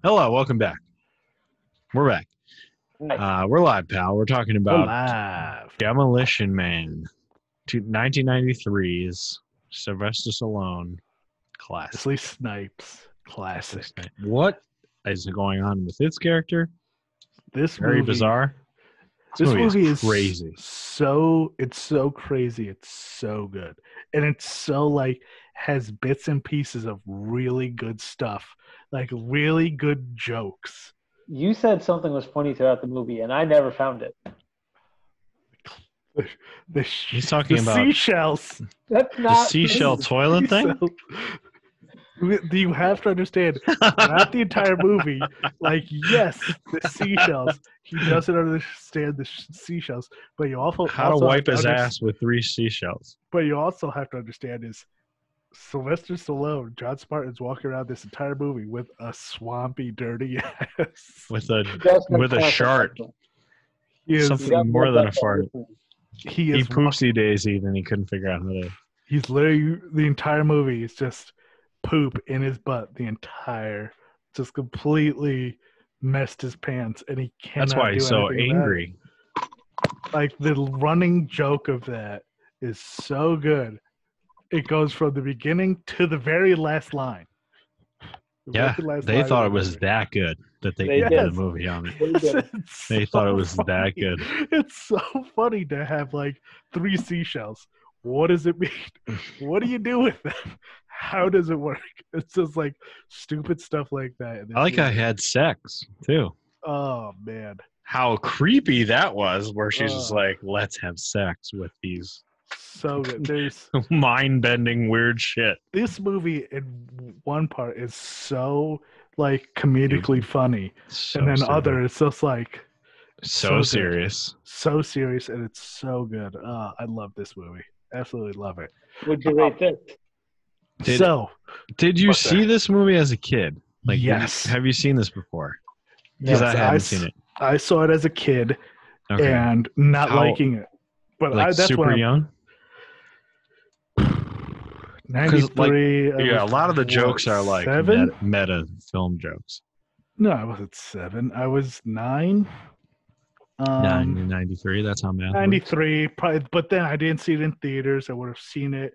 Hello, welcome back. We're back. Uh, we're live, pal. We're talking about. Demolition Man, to 1993's Sylvester Stallone classic. Wesley Snipes. Classic. What is going on with its character? This Very movie, bizarre. This movie, is crazy. So it's so crazy. It's so good, and it's so like has bits and pieces of really good stuff, like really good jokes. You said something was funny throughout the movie, and I never found it. The, the He's talking the about seashells. That's not the not seashell toilet thing. Do you have to understand? Not the entire movie. Like, yes, the seashells. He doesn't understand the sh- seashells, but you also How to also have wipe his under- ass with three seashells. But you also have to understand is Sylvester Stallone, John Spartan's walking around this entire movie with a swampy, dirty ass. With a He does have with a classic shark. something. Is, Something more than a fart. everything. he He is poopsie daisy, and he couldn't figure out how to. He's literally the entire movie is just poop in his butt. The entire, just completely messed his pants, and he can't. That's why he's so angry. Like the running joke of that is so good. It goes from the beginning to the very last line. The Yeah, last they line thought it was movie. that good that they, They did did. the movie on it. They did. It's They thought it was that good. It's so funny to have like three seashells. What does it mean? what do you do with them? How does it work? It's just like stupid stuff like that. And I like it's how he had sex too. Oh man, How creepy that was, where she's just like, "Let's have sex with these so good. There's mind-bending weird shit." this movie in one part is so like comedically funny, So and then serious. other it's just like so, so good. serious. so serious, and it's so good. Uh, I love this movie. Absolutely love it. Would you rate this? Did- so Did you What's that? see this movie as a kid? Like, did you- yes, have you seen this before? Because yes, I haven't s- seen it. I saw it as a kid Okay, and not How- liking it. But like I, that's super when young. Ninety three. Yeah, a lot of the jokes are like seven. meta, meta film jokes. No, I wasn't seven. I was nine. Nine Um, ninety three. That's how math. ninety works. Probably, but then I didn't see it in theaters. I would have seen it.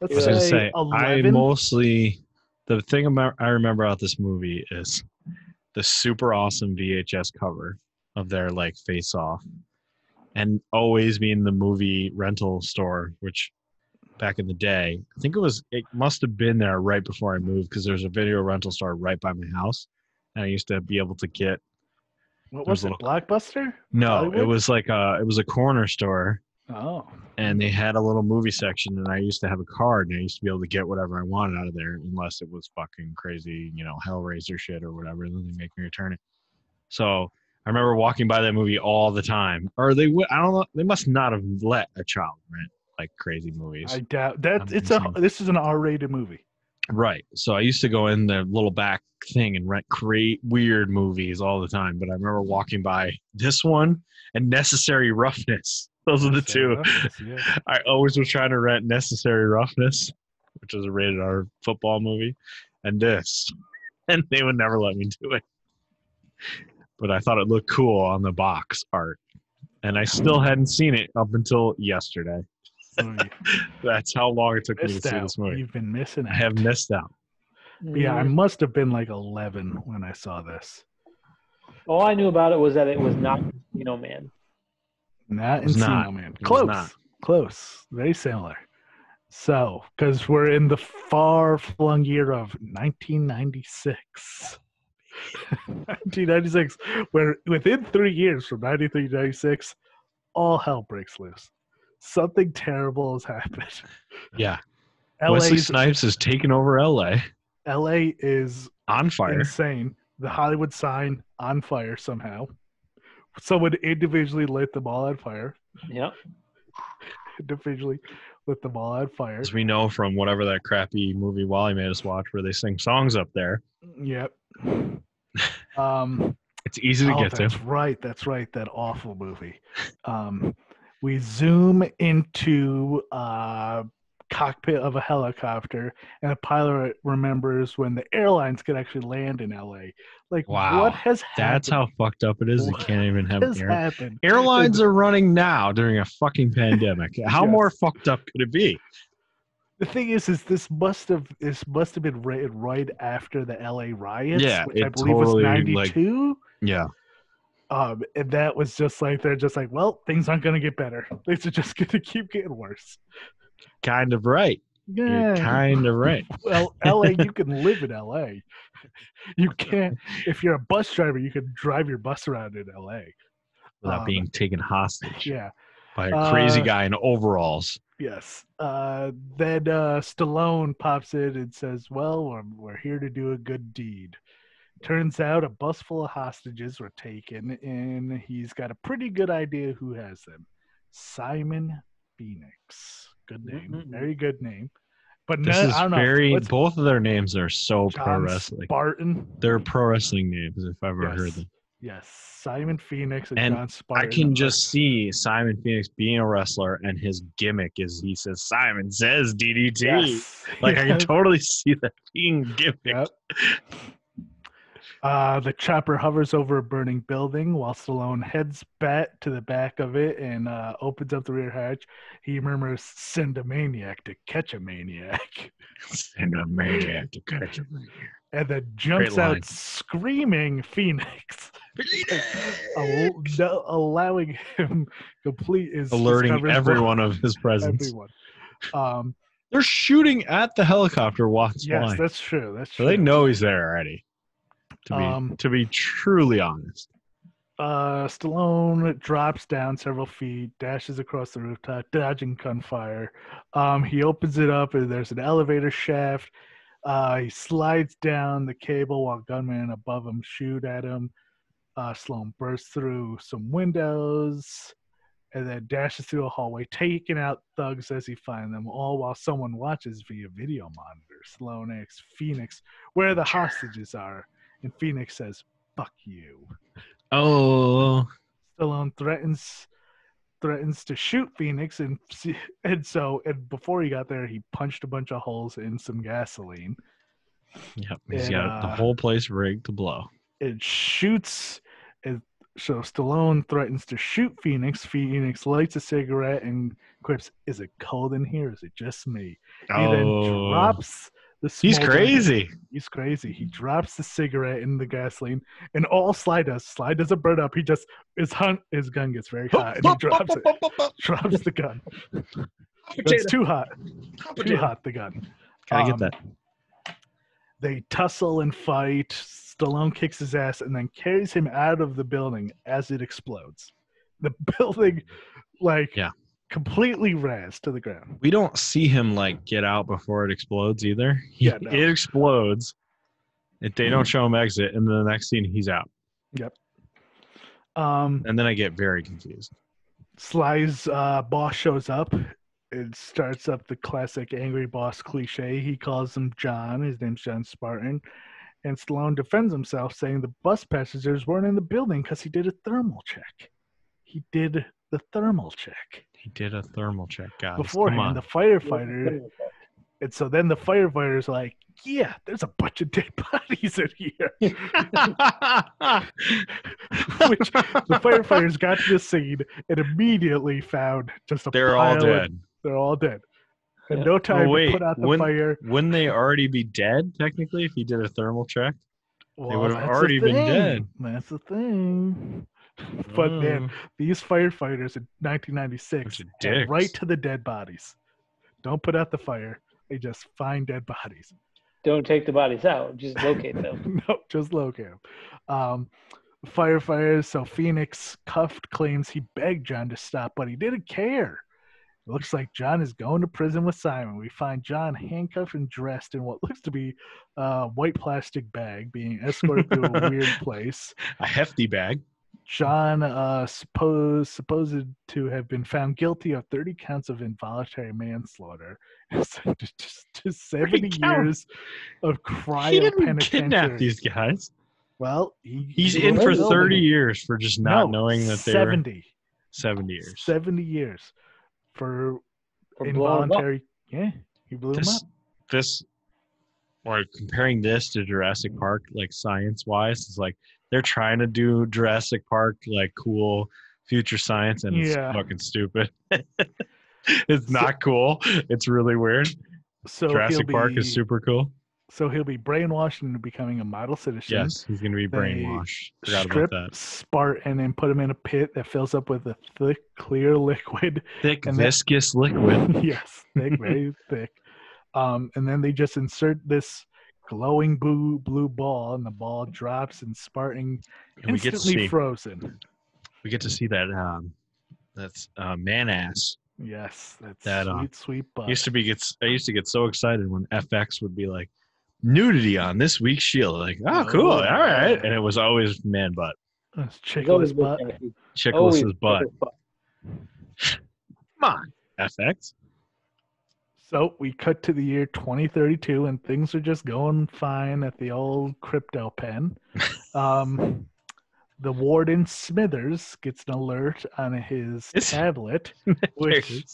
Let's I was gonna say, say I mostly the thing about I remember about this movie is the super awesome VHS cover of their like face off and always being the movie rental store which back in the day I think it was it must have been there right before I moved because there's a video rental store right by my house and I used to be able to get what was it? little- Blockbuster. no Hollywood? it was like a it was a corner store Oh, and they had a little movie section and i used to have a card and i used to be able to get whatever i wanted out of there unless it was fucking crazy you know hellraiser shit or whatever and then they make me return it so i remember walking by that movie all the time or they would i don't know they must not have let a child rent like crazy movies I doubt that. I'm It's a. This is an R rated movie. right so i used to go in the little back thing and rent create weird movies all the time but i remember mm-hmm. walking by this one and necessary roughness those are the two Yeah. I always was trying to rent Necessary Roughness, which was a rated R football movie, and this, and they would never let me do it. But I thought it looked cool on the box art, and I still hadn't seen it up until yesterday. So you That's how long it took me to missed see out. this movie. You've been missing I have missed out. Yeah, I Mm, must have been like 11 when I saw this. All I knew about it was that it was not Casino Man. Not was Encino not. Man. Close. not. Close. Very similar. So, because we're in the far flung year of 1996. 1996, where within three years from 93 to 96, all hell breaks loose. Something terrible has happened. Yeah, Wesley Snipes has taken over LA LA is on fire. insane. The Hollywood sign on fire somehow. Someone individually lit them all on fire. Yep. Individually lit them all on fire. As we know from whatever that crappy movie Wally made us watch, where they sing songs up there, Yep. Um, it's easy to oh, get to. that's right. That's right. That awful movie. Um, we zoom into uh, cockpit of a helicopter, and the pilot remembers when the airlines could actually land in LA. Like, Wow. what has happened? That's how fucked up it is. You What can't even have has air. happened. Airlines are running now during a fucking pandemic. How Yes. more fucked up could it be? The thing is, is this must have this must have been rated right after the LA riots, Yeah, which I believe totally, was like- '92. Yeah. Um, and that was just like they're just like, well, things aren't gonna get better. Things are just gonna keep getting worse. Kind of right. Yeah. You're kind of right. well, LA, you can live in LA. You can't. If you're a bus driver, you can drive your bus around in LA. Without Um, being taken hostage Yeah. by a crazy uh, guy in overalls. Yes. Uh, then uh, Stallone pops in and says, "Well, we're, we're here to do a good deed." Turns out a bus full of hostages were taken, and he's got a pretty good idea who has them. Simon Phoenix. Good name. Mm-mm. Very good name. But This no, is I don't know. very. What's Both of their names are so pro John wrestling. Spartan. They're pro wrestling names if I've ever heard them. Yes, Simon Phoenix and, And John I can are- just see Simon Phoenix being a wrestler, and his gimmick is he says Simon says DDT. Yes. Like I can totally see that being gimmick. Yep. Uh, the chopper hovers over a burning building while Stallone heads back to the back of it and uh, opens up the rear hatch. He murmurs, Send a maniac to catch a maniac. And a maniac to catch him. And then jumps out screaming Phoenix, al- allowing him complete his his Alerting everyone of his presence. Everyone. Um, They're shooting at the helicopter while it's yes, flying. that's true. That's So true. they know he's there already. To be Um, to be truly honest. Uh, Stallone drops down several feet, dashes across the rooftop, dodging gunfire. Um, he opens it up, and there's an elevator shaft. Uh, he slides down the cable while gunmen above him shoot at him. Uh, Stallone bursts through some windows and then dashes through a hallway, taking out thugs as he finds them, all while someone watches via video monitor. Stallone asks Phoenix where the hostages are, and Phoenix says, "Fuck you." Oh, Stallone threatens threatens to shoot Phoenix, and and so and before he got there, he punched a bunch of holes in some gasoline. yep. He's And, got the uh, whole place rigged to blow. It shoots. And so Stallone threatens to shoot Phoenix. Phoenix lights a cigarette and quips, "Is it cold in here? Is it just me?" He then Oh, drops he's crazy. He's crazy. He drops the cigarette in the gasoline, and all Sly does, Sly doesn't burn up. He just his hunt his gun gets very hot, and he drops it. Drops the gun. It's too hot. Too hot. The gun. Gotta get Um, that. They tussle and fight. Stallone kicks his ass and then carries him out of the building as it explodes. The building, like, Yeah. Completely razed to the ground. We don't see him like get out before it explodes either. He- Yeah, no. It explodes. If they don't show him exit, and then the next scene he's out, Um, and then I get very confused. Sly's uh, boss shows up. It starts up the classic angry boss cliche. He calls him John. His name's John Spartan. And Stallone defends himself, saying the bus passengers weren't in the building because he did a thermal check. He did the thermal check He did a thermal check, guys. Come beforehand. The firefighter, and so then the firefighters like, yeah, there's a bunch of dead bodies in here. Which the firefighters got to the scene and immediately found just a They're all pile of- dead. They're all dead. And Yeah. no time wait, to put out the when- fire. Wouldn't they already be dead technically if he did a thermal check? Well, would've that's the already been dead. That's the thing. But man, Mm. these firefighters in 1996 Bunch went right to the dead bodies. Don't put out the fire. They just find dead bodies. Don't take the bodies out. Just locate them. no, just locate them. Um, firefighters. So Phoenix cuffed claims he begged John to stop, but he didn't care. It looks like John is going to prison with Simon. We find John handcuffed and dressed in what looks to be a white plastic bag, being escorted to a weird place. A hefty bag. John, uh, supposed supposed to have been found guilty of 30 counts of involuntary manslaughter, sentenced to, to 70 years of cryo he didn't penitentiary. kidnap these guys. Well, he, He's he in for 30 it. years for just not No, knowing that they were 70, 70 years. 70 years for For involuntary Yeah, he blew him this up. this or comparing this to Jurassic Park, like science wise, is like they're trying to do Jurassic Park like cool future science and Yeah. it's fucking stupid. it's not cool. It's really weird. So Jurassic he'll Park is super cool. So he'll be brainwashed into becoming a model citizen. Yes, he's gonna be They brainwashed. Forgot strip about that. Spartan and then put him in a pit that fills up with a thick, clear liquid. Thick viscous liquid. yes, thick, very thick. Um, and then they just insert this glowing blue blue ball, and the ball drops, and Spartan And we get to instantly see frozen. we get to see that um that's uh, man ass. Yes, that's That, uh, sweet, sweet butt. used to be gets I used to get so excited when FX would be like nudity on this week's Shield. Like, oh, cool, Oh, all right, yeah. and it was always man butt, That's He's always Chickless butt. Jackie. butt. Chickless butt. Come on, FX. So we cut to the year 2032, and things are just going fine at the old crypto pen. Um, the warden Smithers gets an alert on his tablet, which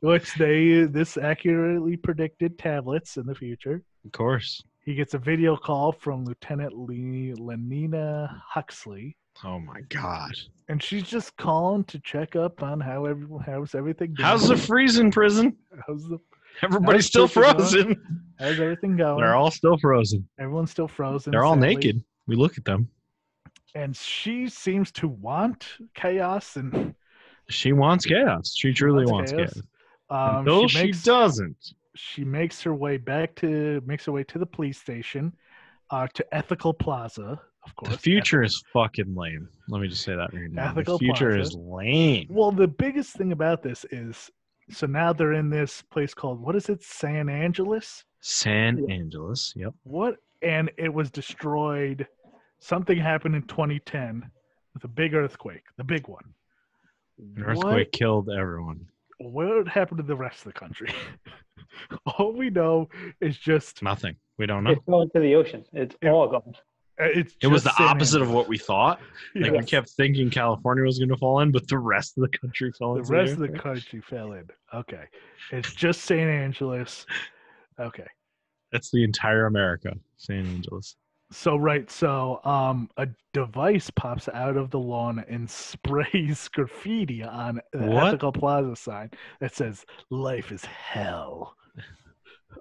which they this accurately predicted tablets in the future. of course. He gets a video call from Lieutenant Lee, Lenina Huxley, Oh my God, and she's just calling to check up on how every, how's everything. Going. how's the freezing prison? how's the Everybody's still freezing, huh? frozen. how's everything going? They're all still frozen. Everyone's still frozen. They're all sadly. naked. We look at them. and she seems to want chaos and She wants chaos. She truly wants wants chaos. chaos. um, Until she she, makes doesn't. she makes her way back to makes her way to the police station uh, to ethical plaza of course The future is fucking lame. Let me just say that right now. Ethical the future Plaza. is lame. well the biggest thing about this is so now they're in this place called what is it san angeles San Angeles. Yep. what and it was destroyed something happened in 2010 with a big earthquake the big one An earthquake killed everyone. what happened to the rest of the country all we know is just Nothing. We don't know. It's going to the ocean. It's It- all gone. Uh, It's It was the opposite of what we thought. Like we kept thinking California was going to fall in, but the rest of the country fell in. the rest of the country fell in. Okay, it's just San Angeles. Okay, That's the entire America, San Angeles. so right, so um, a device pops out of the lawn and sprays graffiti on the What? Ethical Plaza sign that says "Life is hell."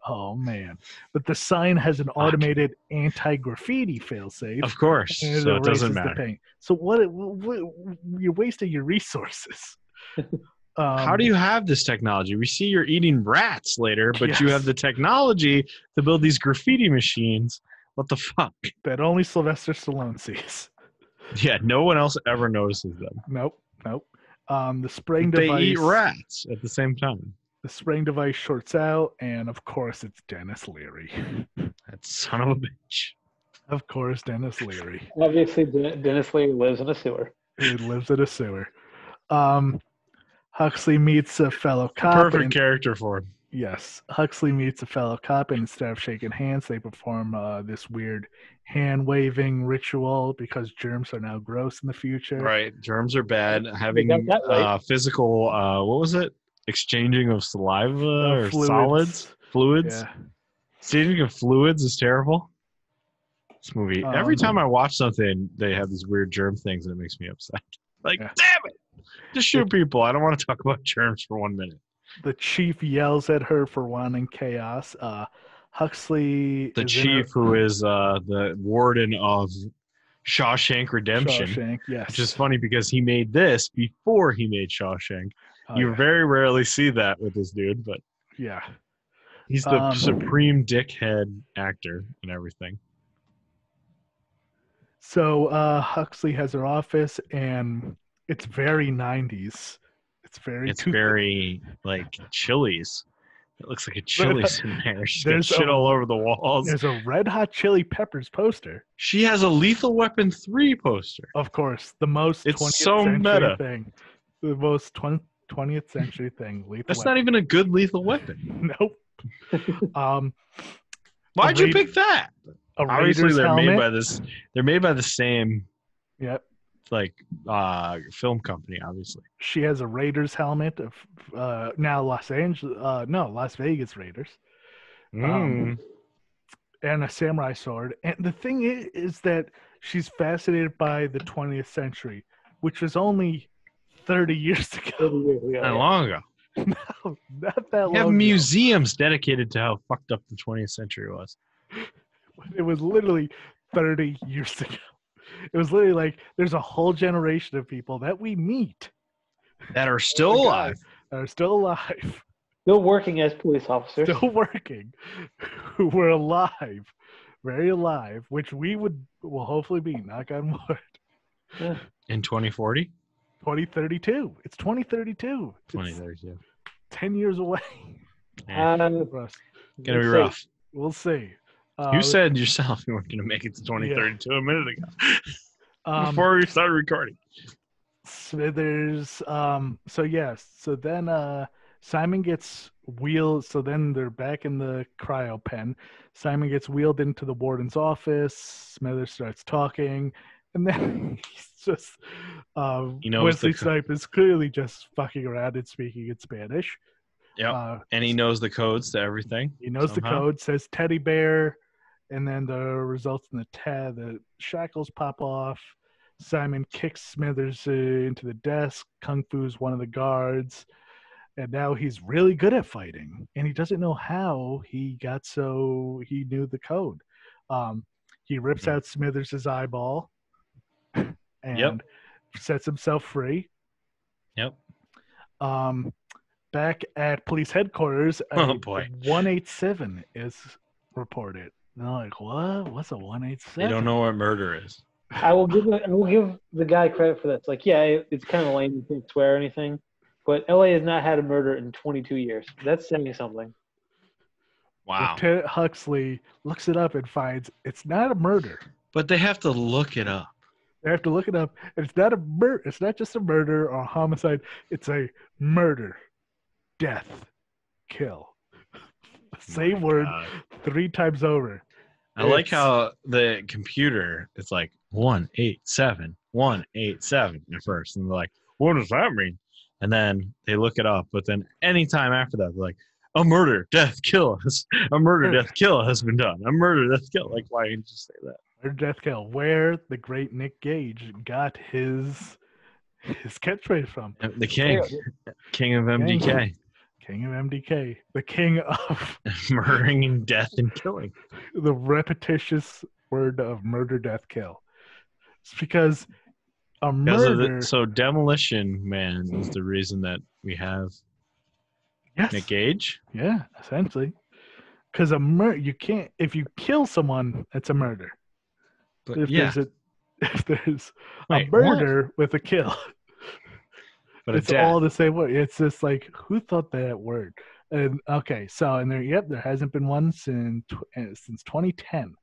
Oh man! But the sign has an automated anti-graffiti failsafe. Of course. So it doesn't matter. So what, what? You're wasting your resources. Um, How do you have this technology? We see you're eating rats later, but you have the technology to build these graffiti machines. What the fuck? that only Sylvester Stallone sees? Yeah, no one else ever notices them. Nope, nope. Um, the spraying They device. eat rats at the same time. The spraying device shorts out, and of course, it's Denis Leary. That son of a bitch. of course, Denis Leary. Obviously, Dennis Lee lives in a sewer. He lives in a sewer. Um, Huxley meets a fellow cop. Perfect and- character for him. Yes, Huxley meets a fellow cop, and instead of shaking hands, they perform uh, this weird hand waving ritual because germs are now gross in the future. Right. Germs are bad. Having that right. uh, physical, uh, what was it? Exchanging of saliva Uh, or fluids. solids? Fluids? Yeah. Exchanging of fluids is terrible. This movie, every Um, time I watch something, they have these weird germ things and it makes me upset. Like, Yeah. damn it! Just shoot people. I don't want to talk about germs for one minute. The chief yells at her for wanting chaos. Uh, Huxley, The is in her- chief, who is uh, the warden of Shawshank Redemption, Shawshank, yes, which is funny because he made this before he made Shawshank. Oh, you yeah. very rarely see that with this dude, but yeah. he's the Um, supreme dickhead actor and everything. So uh, Huxley has her office, and it's very '90s. It's very. It's very like Chili's. It looks like a Chili's in there. She's got There's shit a- all over the walls. There's a Red Hot Chili Peppers poster. She has a Lethal Weapon 3 poster. Of course, the most It's 20th so meta. thing. The most 20, 20th century thing. Lethal That's not even a good Lethal Weapon. Nope. um, Why'd you Raid- pick that? a Obviously, they're helmet. made by this. They're made by the same Yep. like uh film company, obviously. She has a Raiders helmet of uh, now Los Angeles, uh, no Las Vegas Raiders, Mm. Um, and a samurai sword. And the thing is, is that she's fascinated by the 20th century, which was only 30 years ago. Not long ago. No, not that long. We have ago. museums dedicated to how fucked up the 20th century was. It was literally 30 years ago. It was literally like there's a whole generation of people that we meet That are oh still Oh alive. that are still alive, Still working as police officers. still working, who were alive, very alive, which we would will hopefully be. Knock on wood. Yeah. In 2040? 2032. It's 2032. It's 2032. 10 years away. Yeah. Um. Gonna be let's see. rough. We'll see. Uh, You said yourself you weren't gonna make it to 2032 a minute ago. um, before we started recording. Smithers. Um, so yes, so then uh Simon gets wheeled so then they're back in the cryo pen. Simon gets wheeled into the warden's office, Smithers starts talking, and then he's just um He knows Wesley the Snipe is clearly just fucking around and speaking in Spanish. Yep. Uh, And he knows the codes to everything. he knows the code, says teddy bear, and then the results in the tab, the shackles pop off. Simon kicks Smithers uh, into the desk. Kung Fu's one of the guards. And now he's really good at fighting. And he doesn't know how he got so he knew the code. Um, he rips Mhm. out Smithers' eyeball and Yep. sets himself free. Yep. Um, back at police headquarters, Oh, boy. 187 is reported. And they're like, what? What's a 187? They don't know what murder is. I will give I will give the guy credit for this. Like, yeah, it, it's kind of lame. You can't swear or anything, but LA has not had a murder in 22 years. That's saying something. Wow. Lieutenant Huxley looks it up and finds it's not a murder. But they have to look it up. They have to look it up. It's not a murder. It's not just a murder or a homicide. It's a murder, death, kill. Same word Uh, three times over. I like how the computer is like one eight seven one eight seven at first, and they're like, "What does that mean?" And then they look it up, but then anytime after that, they're like, "A murder, death, kill has a murder, death, kill has been done. A murder, death, kill." Like, why didn't you say that? Murder, death, kill. Where the great Nick Gage got his his catchphrase from. Uh, the king, king of MDK, King of MDK, the king of murdering and death and killing. the repetitious word of murder, death, kill. It's because a murder. the, so demolition man is the reason that we have yes, Nick Gage. yeah, essentially. Because a murder, you can't. If you kill someone, it's a murder. But If yeah, there's a if there's a Wait, what? murder with a kill, but it's all the same word. It's just like who thought that word? And okay, so and there, yep, there hasn't been one since uh, since 2010.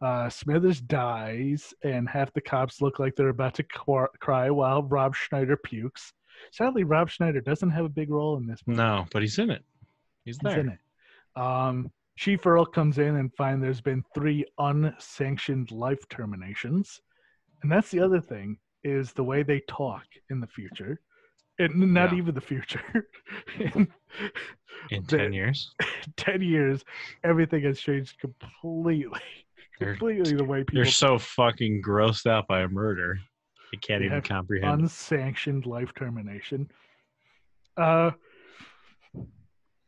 Uh, Smithers dies, and half the cops look like they're about to qu- cry while Rob Schneider pukes. Sadly, Rob Schneider doesn't have a big role in this movie. No, but he's in it. He's He's there. in it. Um, Chief Earl comes in and find there's been three unsanctioned life terminations, and that's the other thing is the way they talk in the future, and not Yeah. even the future. in In the- ten years, ten years, everything has changed completely. They're- completely the way people they're so fucking grossed out by a murder, they can't even comprehend. unsanctioned life termination. Uh,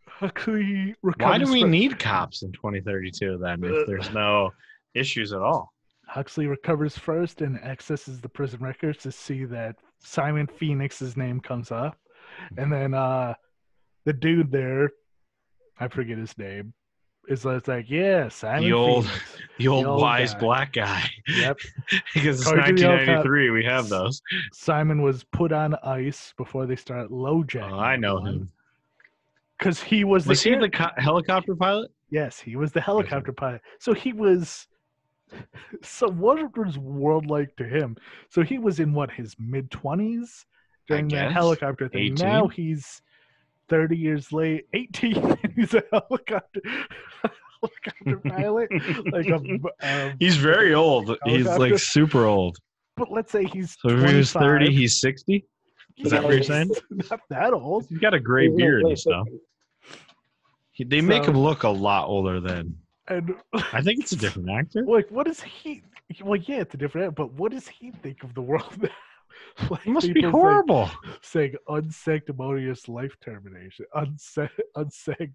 Huxley Why do we fr- need cops in 2032 then if there's no issues at all? Huxley recovers first and accesses the prison records to see that Simon Phoenix's name comes up. And then uh the dude there, I forget his name, is like, like, yeah, Simon old- The old, old wise guy. black guy. Yep. because it's According to cop- 1993, we have those. Simon was put on ice before they start LoJack. Oh, I know him. Because he was, Was the he the co- helicopter pilot? Yes, he was the helicopter pilot. So he was. So what was world like to him? So he was in what his mid twenties during that helicopter thing. 18? Now he's thirty years late, eighteen. and he's a helicopter helicopter pilot. Like a, um, He's very old. He's like super old. but let's say he's So if he was 30, he's 60? Is that what you're saying? Not that old. He's got a gray He's beard and stuff. He- They make him look a lot older than. And I think it's a different actor. like, what does he? Well, yeah, it's a different. But what does he think of the world? like It must be horrible. saying unsanctimonious life termination, unsa- unsanct-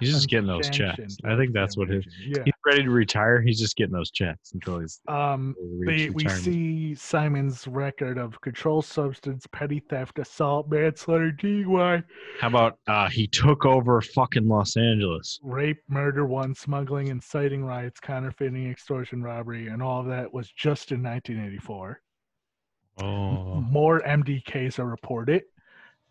He's just getting those checks. I think that's what his. termination. He's ready to retire. He's just getting those checks until he's. Um, they, we see Simon's record of controlled substance, petty theft, assault, manslaughter, DUI, How about uh, he took over fucking Los Angeles? rape, murder, one smuggling, inciting riots, counterfeiting, extortion, robbery, and all of that was just in 1984. Oh, More MDKs are reported,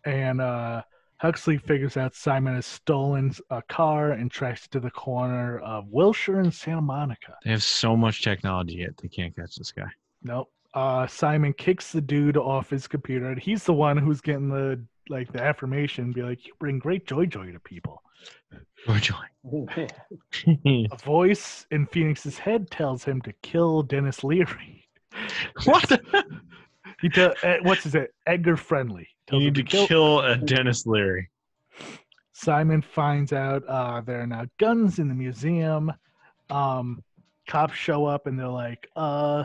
and uh, Huxley figures out Simon has stolen a car and tracks it to the corner of Wilshire and Santa Monica. they have so much technology yet they can't catch this guy. Nope. Uh, Simon kicks the dude off his computer, and he's the one who's getting the like the affirmation, be like, "You bring great joy, joy to people." Joy, joy. A voice in Phoenix's head tells him to kill Denis Leary. what? He tell, uh, what's his name? Edgar Friendly. You need to kill a Denis Leary. Simon finds out uh, there are now guns in the museum. Um, cops show up and they're like, uh,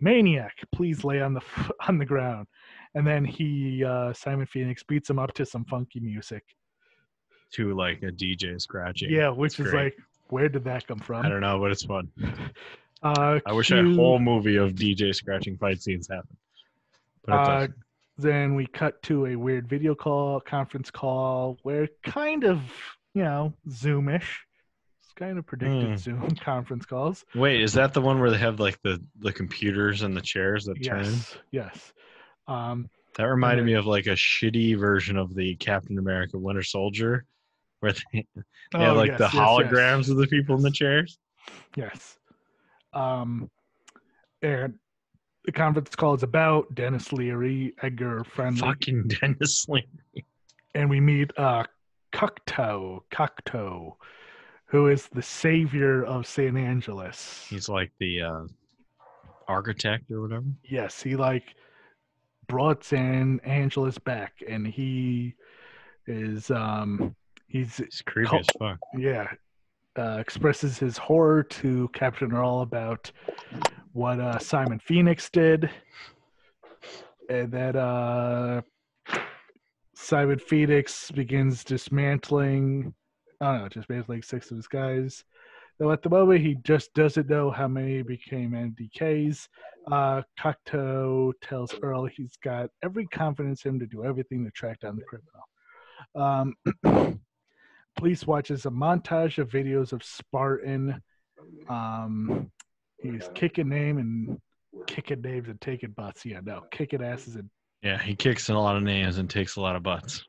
"Maniac, please lay on the f- on the ground." And then he, uh, Simon Phoenix, beats him up to some funky music. To like a DJ scratching. Yeah, which It's is great. like, where did that come from? I don't know, but it's fun. Uh, I wish a whole movie of DJ scratching fight scenes happened. Uh, then we cut to a weird video call, conference call, where kind of, you know, Zoomish. It's kind of predicted Hmm. Zoom conference calls. Wait, is that the one where they have like the the computers and the chairs that turn? Yes, yes. Um, That reminded then- me of like a shitty version of the Captain America Winter Soldier, where they, they had oh, like yes, the yes, yes. holograms of the people in the chairs. Yes. Um, and the conference call is about Denis Leary, Edgar Friendly, Fucking Dennis Lee. and we meet uh, Cocteau, Cocteau, who is the savior of San Angeles. He's like the uh, architect or whatever. yes, he like brought San Angeles back, and he is um he's He's creepy Col- as fuck. yeah uh, expresses his horror to Captain Earl about what uh, Simon Phoenix did, and that uh, Simon Phoenix begins dismantling. I don't know, dismantling six of his guys. Though at the moment he just doesn't know how many became MDKs. Uh, Cocteau tells Earl he's got every confidence in him to do everything to track down the criminal. Um, police watches a montage of videos of Spartan. Um, he's kicking name and kicking names and taking butts. Yeah, no, kicking asses and Yeah, he kicks in a lot of names and takes a lot of butts.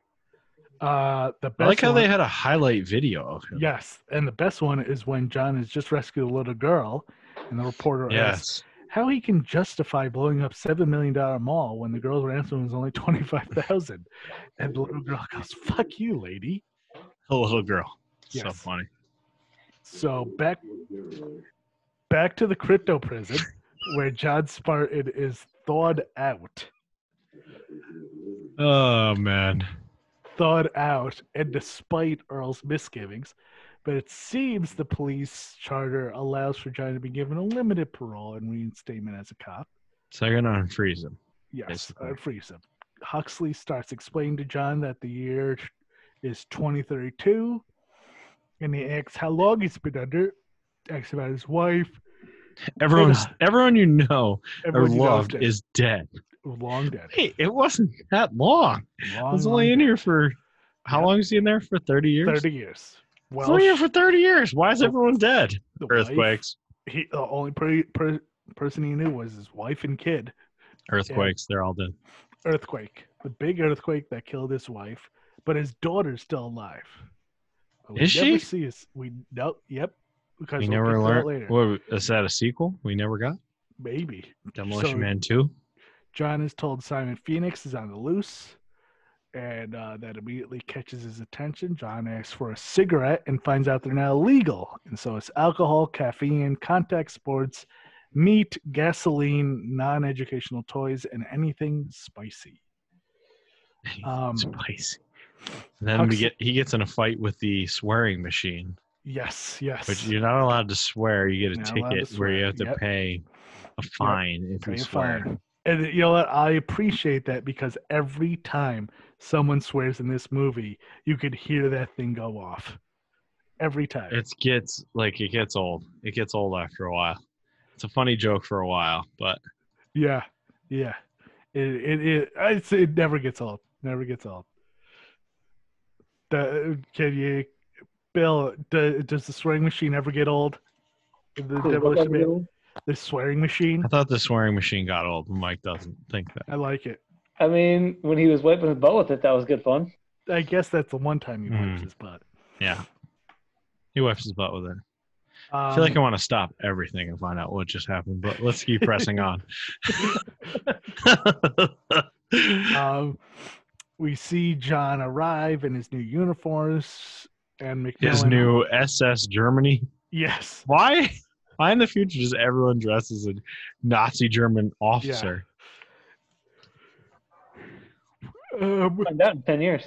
uh, the best. I like how one, they had a highlight video of him. Yes, and the best one is when John has just rescued a little girl, and the reporter asks how he can justify blowing up seven million dollar mall when the girl's ransom was only twenty five thousand, and the little girl goes, "Fuck you, lady." A little girl. So funny. So back back to the crypto prison where John Spartan is thawed out. Oh man. Thawed out, and despite Earl's misgivings, but it seems the police charter allows for John to be given a limited parole and reinstatement as a cop. So they're gonna unfreeze him. Yes, frees him. Huxley starts explaining to John that the year is 2032, and he asks how long he's been under. Asks about his wife. Everyone's everyone you know or Everyone knows loved dead. is dead. long dead. Hey, it wasn't that long. I was only long in dead. here for how Yeah. long is he in there for? Thirty years. 30 years. Well, only here for thirty years. Why is the- everyone dead? the wife- Earthquakes. he, the only per, per, person he knew was his wife and kid. Earthquakes. They're all dead. Earthquake, the big earthquake that killed his wife, but his daughter's still alive. We Is she? See his, we no, yep. Because We never get to that learned. What is that? A sequel? We never got Maybe Demolition So- Man Two. John is told Simon Phoenix is on the loose, and uh, that immediately catches his attention. John asks for a cigarette and finds out they're now illegal, and so it's alcohol, caffeine, contact sports, meat, gasoline, non-educational toys, and anything spicy. Um, Spicy. And then we get he gets in a fight with the swearing machine, Yes, yes. But you're not allowed to swear. You get a to ticket where you have to yep. pay a fine if Pay you a swear. fine. And you know what? I appreciate that because every time someone swears in this movie, you could hear that thing go off. Every time. It gets like it gets old. It gets old after a while. It's a funny joke for a while, but Yeah, yeah. It it it it never gets old. Never gets old. The, can you, Bill? Do, does the swearing machine ever get old? The, demolition man, the swearing machine. I thought the swearing machine got old. Mike doesn't think that. I like it. I mean, when he was wiping his butt with it, that was good fun. I guess that's the one time he wipes Mm. his butt. Yeah. He wipes his butt with it. Um, I feel like I want to stop everything and find out what just happened, but let's keep pressing on. um, we see John arrive in his new uniforms and McMillan. His new SS Germany. yes, Why? Why in the future does everyone dress as a Nazi German officer? um, Find out in ten years.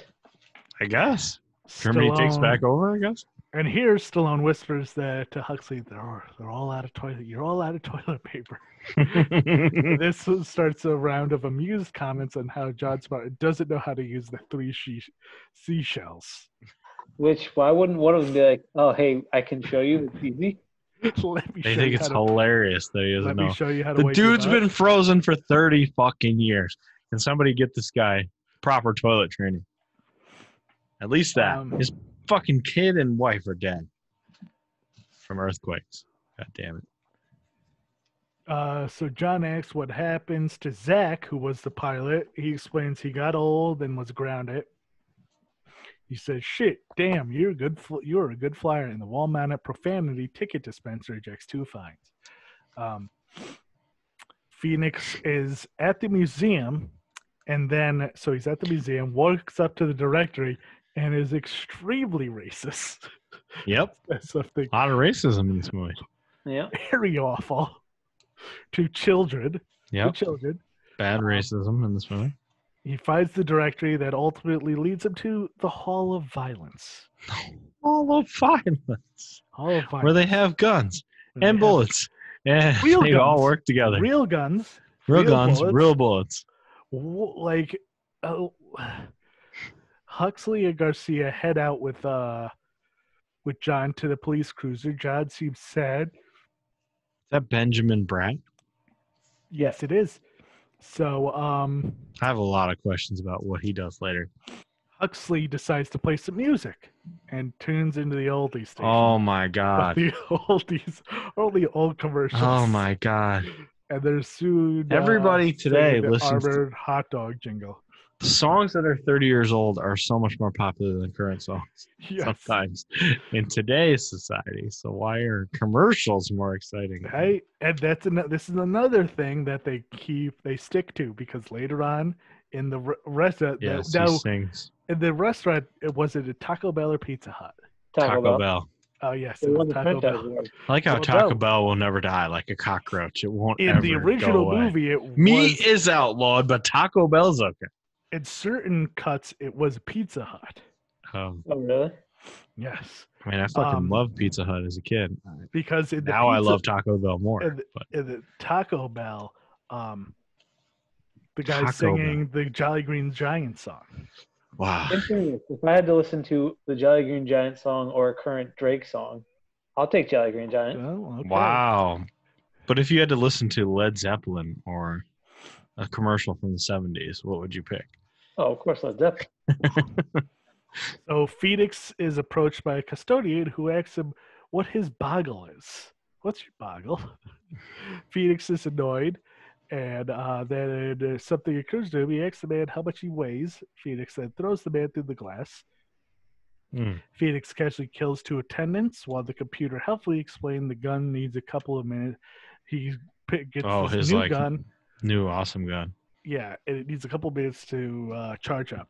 I guess Germany takes back over. I guess. And here, Stallone whispers that to Huxley, "They're all, they're all out of toilet. You're all out of toilet paper." this starts a round of amused comments on how John Smart doesn't know how to use the three she- seashells. Which why wouldn't one of them be like, "Oh, hey, I can show you. It's easy." Let me they show think you it's how to, hilarious that he doesn't Let know. me show you how to. The dude's dude's butt. been frozen for 30 fucking years. Can somebody get this guy proper toilet training? At least that. Um, His fucking kid and wife are dead from earthquakes. God damn it. Uh, so John asks what happens to Zach, who was the pilot. He explains he got old and was grounded. He says, "Shit, damn, you're a good. Fl- you're a good flyer." And the wall-mounted profanity ticket dispenser ejects two fines. Um, Phoenix is at the museum, and then so he's at the museum, walks up to the directory, and is extremely racist. Yep. That's something A lot of racism in this movie. Yeah. very awful to children. to Yep. children. Bad racism in this movie. He finds the directory that ultimately leads him to the Hall of Violence. All of violence. Hall of Violence. Where they have guns Where and have bullets. And Real they all guns. work together. Real, guns. Real guns. guns, bullets. real bullets. Like, uh, Huxley and Garcia head out with uh with John to the police cruiser. John seems sad. Is that Benjamin Bratt? Yes, it is. So, um, I have a lot of questions about what he does later. Huxley decides to play some music and tunes into the oldies station. Oh my god. the oldies, only old commercials. Oh my god. And there's soon uh, Everybody today listens to- armored hot dog jingle. The songs that are 30 years old are so much more popular than current songs Yes. sometimes in today's society. So why are commercials more exciting? Right, and that's an, this is another thing that they keep they stick to because later on in the re- restaurant, uh, Yes, now he sings in the restaurant, it was it a Taco Bell or Pizza Hut? Taco, Bell. Bell. Oh yes, They it the Taco Bell. I like how Well, Taco no. Bell will never die like a cockroach. It won't In ever the go original away. movie, it Meat was is outlawed, but Taco Bell's okay. In certain cuts it was Pizza Hut. Um, Oh, really? Yes, I mean, I fucking Um, loved Pizza Hut as a kid. because in the Now I love Taco Bell more. in the, But in the Taco Bell, um, the guy Taco singing the Jolly Green Giant song. wow, if I had to listen to the Jolly Green Giant song or a current Drake song, I'll take Jolly Green Giant. Oh, okay. wow. But if you had to listen to Led Zeppelin or a commercial from the 70s, what would you pick? Oh, of course, Led Zeppelin. So Phoenix is approached by a custodian who asks him what his boggle is. What's your boggle? Phoenix is annoyed, and uh, then uh, something occurs to him. He asks the man how much he weighs. Phoenix then throws the man through the glass. Hmm. Phoenix casually kills two attendants while the computer helpfully explained the gun needs a couple of minutes. He p- gets Oh, this his, new like, gun. New awesome gun. Yeah, and it needs a couple minutes to uh, charge up.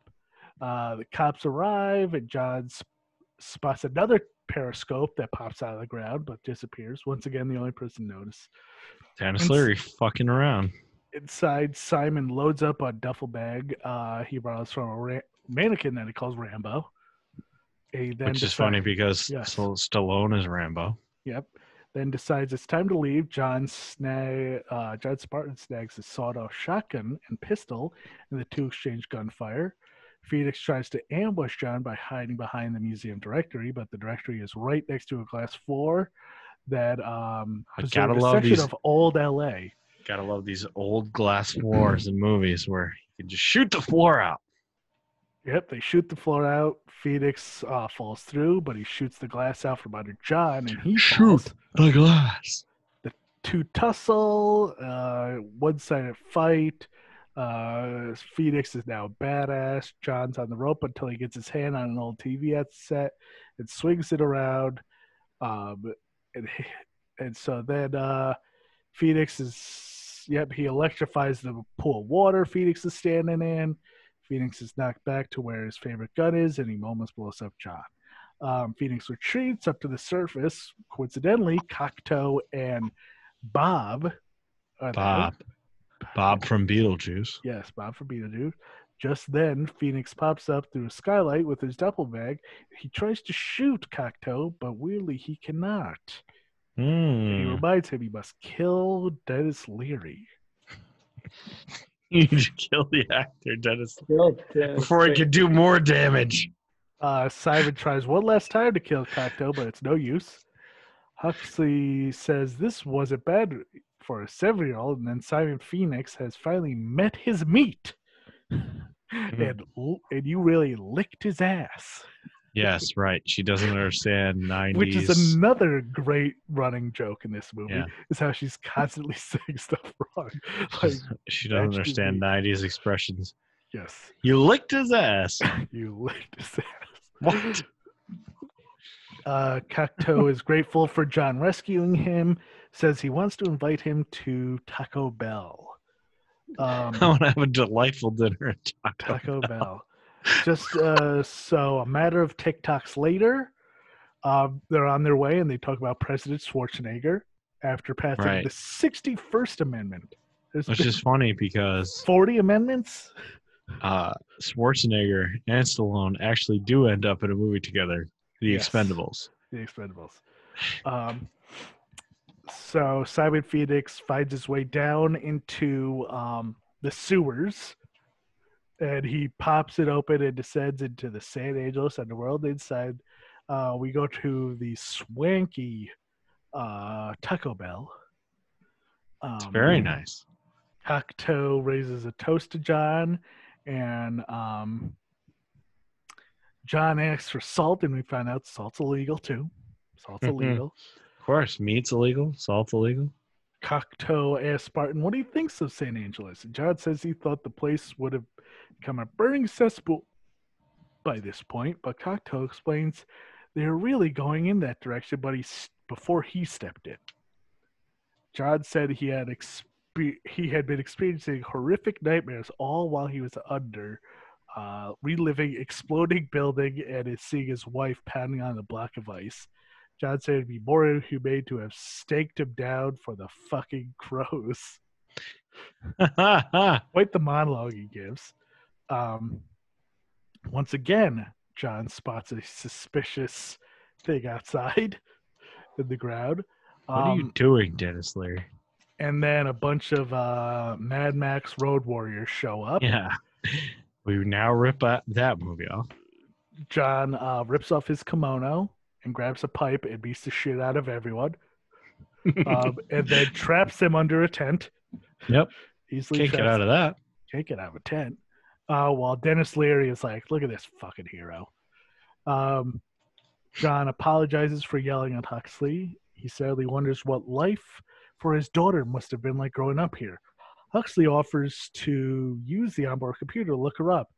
Uh, the cops arrive, and John sp- spots another periscope that pops out of the ground but disappears. Once again, the only person noticed. Ins- Leary fucking around. Inside, Simon loads up a duffel bag uh, he borrows from a ra- mannequin that he calls Rambo. Which is decide- funny because Yes. St- Stallone is Rambo. Yep. Then decides it's time to leave. John snag, uh, John Spartan snags his sawed-off shotgun and pistol, and the two exchange gunfire. Phoenix tries to ambush John by hiding behind the museum directory, but the directory is right next to a glass floor that um, I gotta a love section these- of old LA. Gotta love these old glass floors in movies where you can just shoot the floor out. Yep, they shoot the floor out. Phoenix uh, falls through, but he shoots the glass out from under John, and he Shoot. falls. The glass. The two tussle, uh, one sided fight. Uh, Phoenix is now badass. John's on the rope until he gets his hand on an old TV set and swings it around. Um, and, and so then uh, Phoenix is, yep, he electrifies the pool of water Phoenix is standing in. Phoenix is knocked back to where his favorite gun is, and he almost blows up John. Um, Phoenix retreats up to the surface. Coincidentally, Cocteau and Bob. there. Bob. Bob from Beetlejuice. Yes, Bob from Beetlejuice. Just then, Phoenix pops up through a skylight with his duffel bag. He tries to shoot Cocteau, but weirdly he cannot. He Hmm. reminds him he must kill Denis Leary. You should kill the actor, Denis, Killed Denis before he Leary. can do more damage. Uh, Simon tries one last time to kill Cocteau, but it's no use. Huxley says this wasn't bad for a seven-year-old, and then Simon Phoenix has finally met his meat, and and you really licked his ass, Yes, right. She doesn't understand 90s. which is another great running joke in this movie. Yeah. Is how she's constantly saying stuff wrong. Like she doesn't understand TV. 90s expressions. yes, You licked his ass. you licked his ass. What? Uh, Cocteau is grateful for John rescuing him. Says he wants to invite him to Taco Bell. Um, I want to have a delightful dinner at Taco. Taco Bell. Just uh, so a matter of TikToks later, uh, they're on their way and they talk about President Schwarzenegger after passing Right. the 61st Amendment. There's Which is funny because 40 amendments. uh, Schwarzenegger and Stallone actually do end up in a movie together, The Yes. Expendables. The Expendables. Um, so Simon Phoenix finds his way down into um, the sewers, and he pops it open and descends into the San Angeles underworld. Inside, uh, we go to the swanky uh, Taco Bell. Um, It's very nice. Cocteau raises a toast to John, and um, John asks for salt, and we find out salt's illegal too. Salt's Mhm. illegal. Of course, meat's illegal, salt's illegal. Cocteau asks Spartan what he thinks of San Angeles. John says he thought the place would have become a burning cesspool by this point, but Cocteau explains they're really going in that direction, but he before he stepped in. John said he had expe- he had been experiencing horrific nightmares all while he was under, uh, reliving exploding building and is seeing his wife pounding on a block of ice. John said it'd be more inhumane to have staked him down for the fucking crows. Quite the monologue he gives. Um, once again, John spots a suspicious thing outside in the ground. what are you Um, doing, Denis Leary? and then a bunch of uh, Mad Max Road Warriors show up. Yeah. We now rip that, that movie off. John uh, rips off his kimono and grabs a pipe and beats the shit out of everyone, um, and then traps them under a tent. Yep. Easily Can't get out of that. can't get out of a tent. Uh, while Denis Leary is like, look at this fucking hero. Um, John apologizes for yelling at Huxley. He sadly wonders what life for his daughter must have been like growing up here. Huxley offers to use the onboard computer to look her up.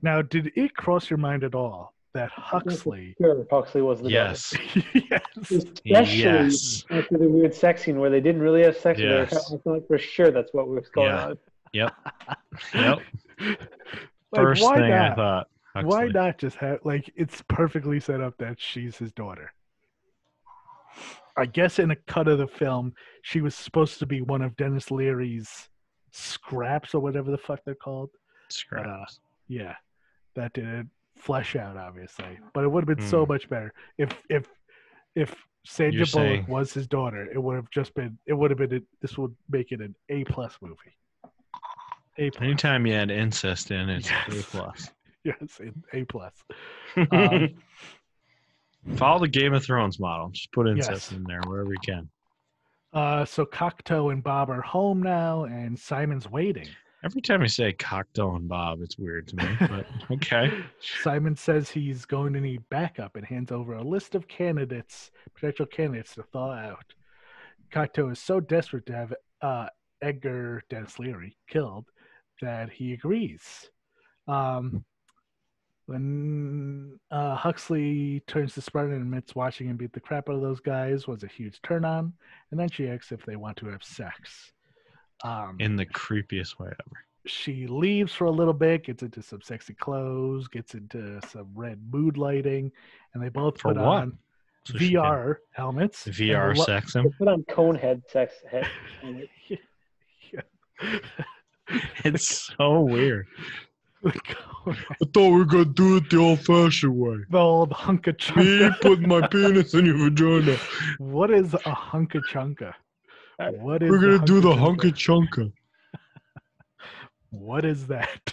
Now, did it cross your mind at all that Huxley? Sure, Huxley was the Yes. yes. Especially Yes. after the weird sex scene where they didn't really have sex. with her. Yes. I thought for sure that's what was going Yeah. on. Yep. Yep. Like, First why thing not? I thought. Why not just have like it's perfectly set up that she's his daughter. I guess in a cut of the film, she was supposed to be one of Denis Leary's scraps or whatever the fuck they're called. Scraps. Uh, yeah, that didn't flesh out obviously, but it would have been so Hmm. much better if if if Sandra You're Bullock saying- was his daughter. It would have just been. It would have been. A, this would make it an A plus movie. A plus. Anytime you add incest in, it's A plus. Yes, A plus. Um, Follow the Game of Thrones model. Just put incest Yes. in there wherever you can. Uh, so Cocteau and Bob are home now, and Simon's waiting. Every time I say cocktail and Bob, it's weird to me. But okay. Simon says he's going to need backup and hands over a list of candidates, potential candidates to thaw out. Cocteau is so desperate to have uh, Edgar Denis Leary killed that he agrees. Um, when uh, Huxley turns to Spartan and admits watching him beat the crap out of those guys was a huge turn on, and then she asks if they want to have sex. Um, In the creepiest way ever. she leaves for a little bit, gets into some sexy clothes, gets into some red mood lighting, and they both For put what? on So VR helmets. VR lo- sex They him. put on cone head sex head. Yeah. It's so weird. I thought we were gonna do it the old fashioned way. The old hunka chunka. putting my penis in your vagina. What is a hunka chunka? What is We're gonna a do the hunka hunka chunka. What is that?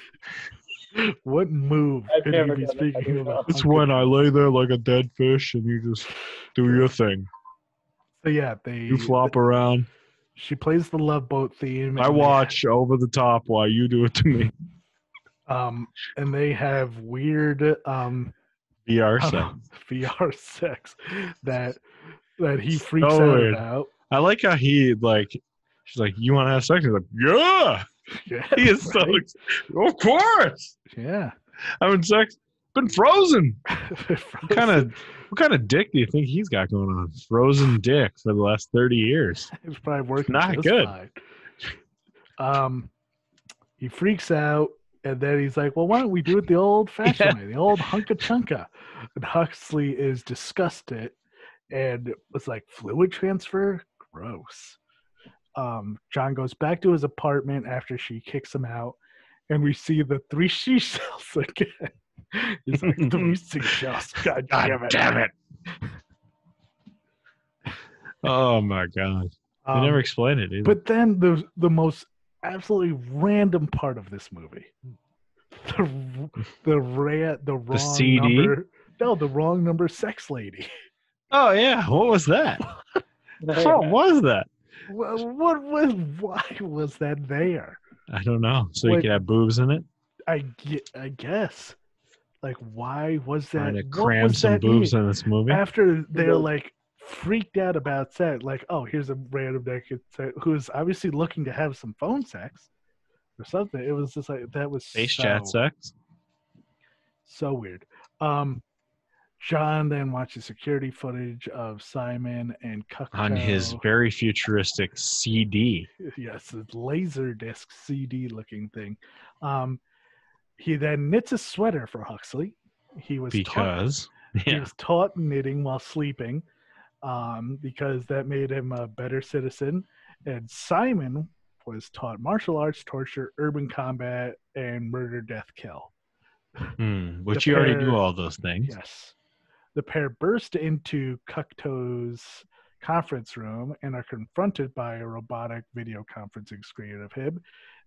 what move I've could never he be done that. I speaking don't about? It's when I lay there like a dead fish and you just do your thing. So yeah, they You flop around. She plays the Love Boat theme. I and they- watch over the top while you do it to me. Um, and they have weird um VR sex. VR sex that that he freaks So out weird. about. I like how he like. She's like, "You want to have sex?" He's like, "Yeah." Yeah, He is so. right? Of course, yeah. having sex. Been frozen. What What kind of what kind of dick do you think he's got going on? Frozen dick for the last thirty years. It's probably working Not good. Um, he freaks out, and then he's like, "Well, why don't we do it the old-fashioned way, the old hunka chunka?" And Huxley is disgusted, and was like, "Fluid transfer, gross." Um, John goes back to his apartment after she kicks him out, and we see the three seashells again. He's like, three seashells. God, God damn it. damn it! Oh my god! They Um, never explained it. Either. But then the the most absolutely random part of this movie, the the ra- the wrong CD? number. No, the wrong number sex lady. oh yeah, what was that? What was that? What, what was? Why was that there? I don't know. So you could have boobs in it. I I guess. Like, why was that? Trying to what cram was some that boobs need? in this movie. After they're like freaked out about sex, like, oh, here's a random naked se- who's obviously looking to have some phone sex or something. It was just like that was Face so, chat sex. so weird. Um, John then watches security footage of Simon and Cuckoo on his very futuristic CD. yes, a laser disc CD looking thing. Um, he then knits a sweater for Huxley. He was taught, Because he was taught knitting while sleeping, um, because that made him a better citizen. And Simon was taught martial arts, torture, urban combat, and murder, death, kill. hmm, which you already pair- knew all those things. Yes. The pair burst into Cocteau's conference room and are confronted by a robotic video conferencing screen of him.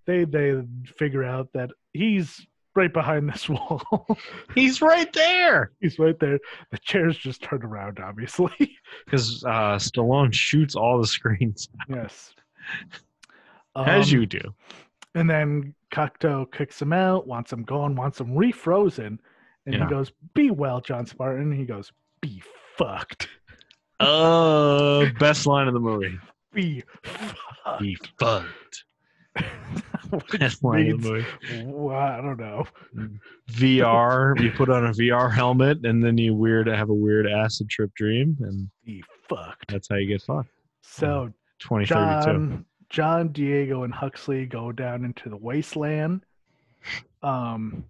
They they figure out that he's right behind this wall. He's right there. he's right there. The chairs just turned around, obviously. Because uh, Stallone shoots all the screens yes. as Um, you do. And then Cocteau kicks him out, wants him gone, wants him refrozen. And Yeah. he goes, Be well, John Spartan. He goes, Be fucked. Uh, best line of the movie. Be fucked. He fucked. Best line of the movie. well, I don't know. VR. You put on a VR helmet, and then you weird have a weird acid trip dream, and Be fucked. that's how you get fucked. So Twenty thirty two. John, John, Diego, and Huxley go down into the wasteland. Um,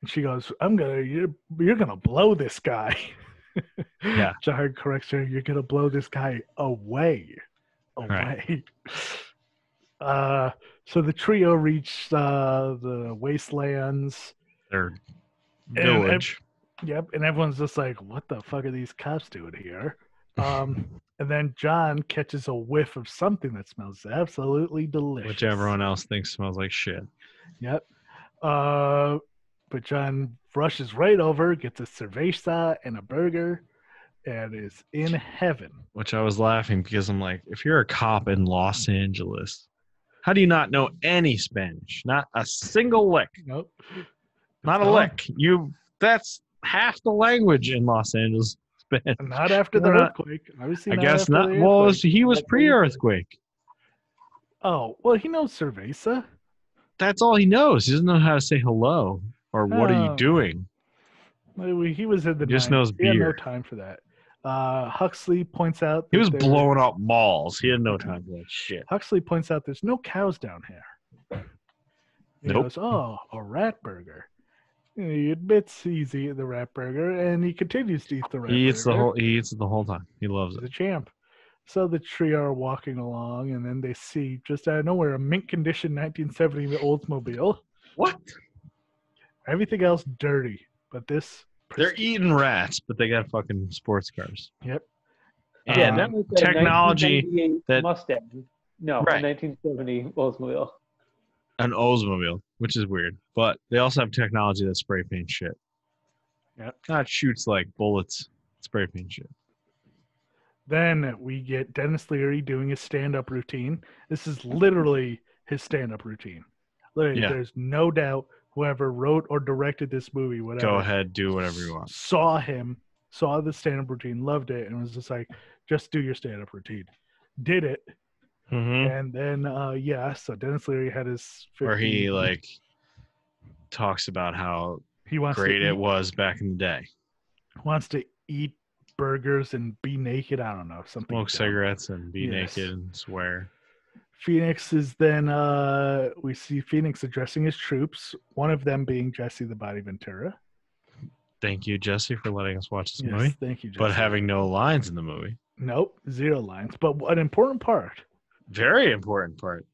and she goes, "I'm gonna, you're, you're gonna blow this guy." Yeah. John corrects her, you're gonna blow this guy away. Away. Right. Uh so the trio reach uh the wastelands. Their and- village. Yep, and everyone's just like, "What the fuck are these cops doing here?" Um, and then John catches a whiff of something that smells absolutely delicious. which everyone else thinks smells like shit. Yep. Uh, but John rushes right over, gets a cerveza and a burger, and is in heaven. Which I was laughing because I'm like, if you're a cop in Los Angeles, how do you not know any Spanish? Not a single lick. Nope. Not a lick. You that's half the language in Los Angeles. Spanish. Not after the not- earthquake. Obviously, I guess not. Well, was, he was That's what he said. pre-earthquake. Oh, well, he knows cerveza. That's all he knows. He doesn't know how to say hello or what are you Oh. doing. He was in the. He just knows had no time for that. Uh, Huxley points out He was blowing up malls. He had no time for that shit. Huxley points out there's no cows down here. He Nope. goes, oh, a rat burger. And he admits he's eating the rat burger, and he continues to eat the rat He burger. eats the whole. He eats it the whole time. He loves He's it. a champ. So the trio are walking along, and then they see just out of nowhere a mint condition 1970 Oldsmobile. What? Everything else dirty, but this. They're eating rats, but they got fucking sports cars. Yep. And Um, that was technology that- Mustang. No, Right. a 1970 Oldsmobile. an Oldsmobile, which is weird. But they also have technology that spray paint shit. Yep. Not shoots like bullets, spray paint shit. Then we get Denis Leary doing his stand-up routine. This is literally his stand-up routine. Literally, Yeah. there's no doubt whoever wrote or directed this movie, whatever, Go ahead, do whatever you want. saw him, saw the stand-up routine, loved it, and was just like, "Just do your stand-up routine." Did it, Mm-hmm. and then uh yeah, so Denis Leary had his Where he like talks about how he wants great it was back in the day. wants to eat burgers and be naked. I don't know something. Smoke dumb. cigarettes and be Yes. naked and swear. Phoenix is then uh we see Phoenix addressing his troops, one of them being Jesse the Body Ventura. Thank you, Jesse, for letting us watch this Yes, movie. thank you, Jesse. But having no lines in the movie. nope, zero lines. But an important part. Very important part.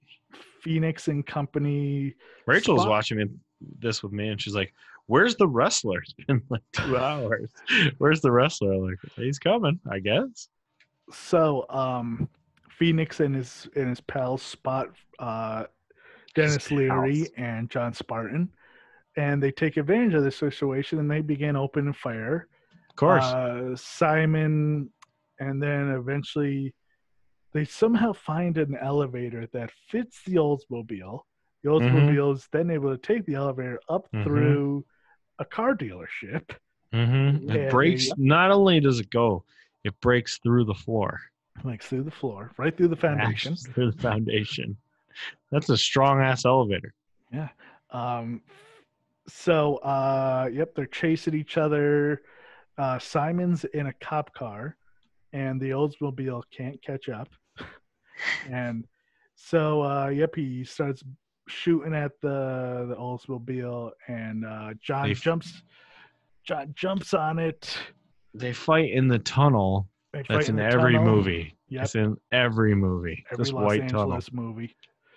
Phoenix and company Rachel was Spot- watching this with me and she's like, Where's the wrestler? It's been like two hours. Where's the wrestler? I'm like, he's coming, I guess. so um Phoenix and his and his pals spot uh Denis Leary and John Spartan. And they take advantage of the situation and they begin opening fire. Of course. Uh, Simon, and then eventually they somehow find an elevator that fits the Oldsmobile. The Mhm. Oldsmobile is then able to take the elevator up Mhm. through a car dealership. mm-hmm. It breaks. they- Not only does it go, it breaks through the floor. Like through the floor, right through the foundation. Through the foundation. That's a strong ass elevator. Yeah. Um, so, uh, yep, they're chasing each other. Uh, Simon's in a cop car, and the Oldsmobile can't catch up. and so, uh, yep, he starts shooting at the the Oldsmobile, and uh, John They jumps. John jumps on it. They fight in the tunnel. They fight That's in the every tunnel. movie. Yep, It's in every movie. every this Los white Angeles tunnel. movie.